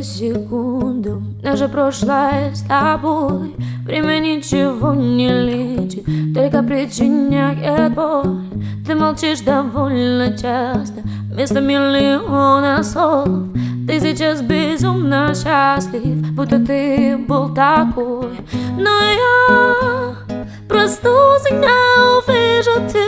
только секунду Даже прошлое с тобой. Время ничего не лечит. Только причиняет боль. Ты молчишь довольно часто. Вместо миллиона слов. Ты сейчас безумно счастлив. Будто ты был такой. Но я проснусь и не увижу тебя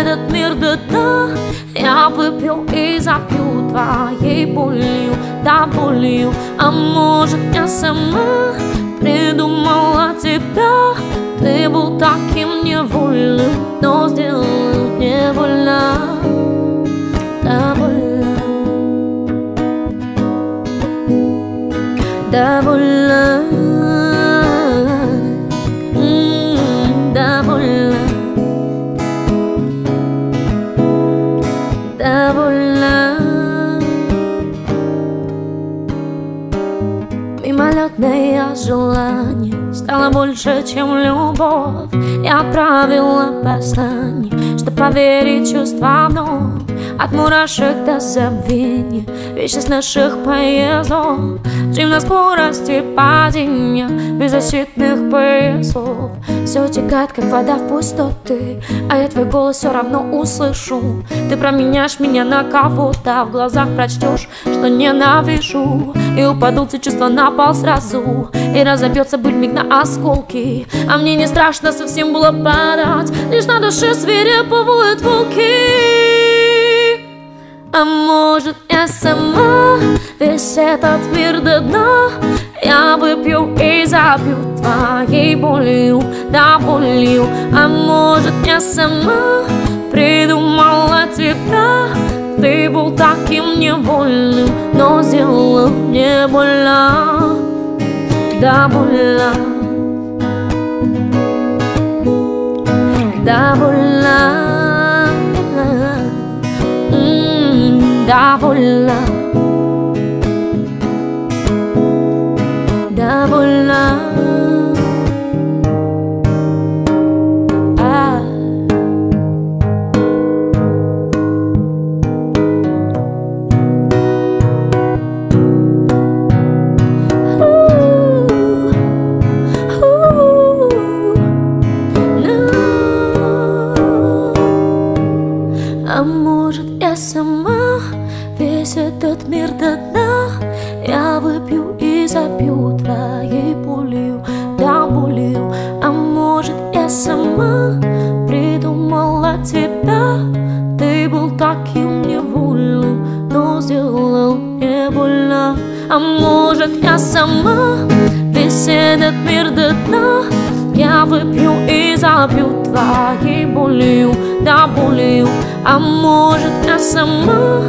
этот мир до дна Я выпью и запью твоей болью Да болью. А может я сама Придумала тебя? Ты был таким невольным Но сделал мне больно. Да больно Мимолетное желание Стало больше, чем любовь. Я отправила послание Что поверить чувствам вновь. От мурашек до забвения Вечность наших поездов. Джим на скорости падения Беззащитных поясов. Все утекает, как вода в пустоты А я твой голос все равно услышу. Ты променяешь меня на кого-то В глазах прочтешь, что ненавижу. И упадут все чувства на пол сразу И разобьется быль миг на осколки А мне не страшно совсем было падать Лишь на душе свирепывают волки а может я сама весь этот мир до дна? Я выпью и запью твоей болью, да болью. А может я сама придумала тебя Ты был таким невольным, но сделал мне больно, да больно Да больно М, довольна Довольна этот мир до дна. Я выпью и запью твоей болью, да болью А может я сама придумала тебя Ты был таким невольным, но сделал мне больно. А может я сама весь этот мир до дна. Я выпью и болью, да болью А может я сама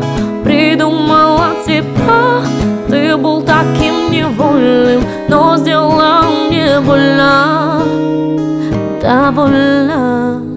придумала тебя Ты был таким невольным, но сделал мне больно Да больно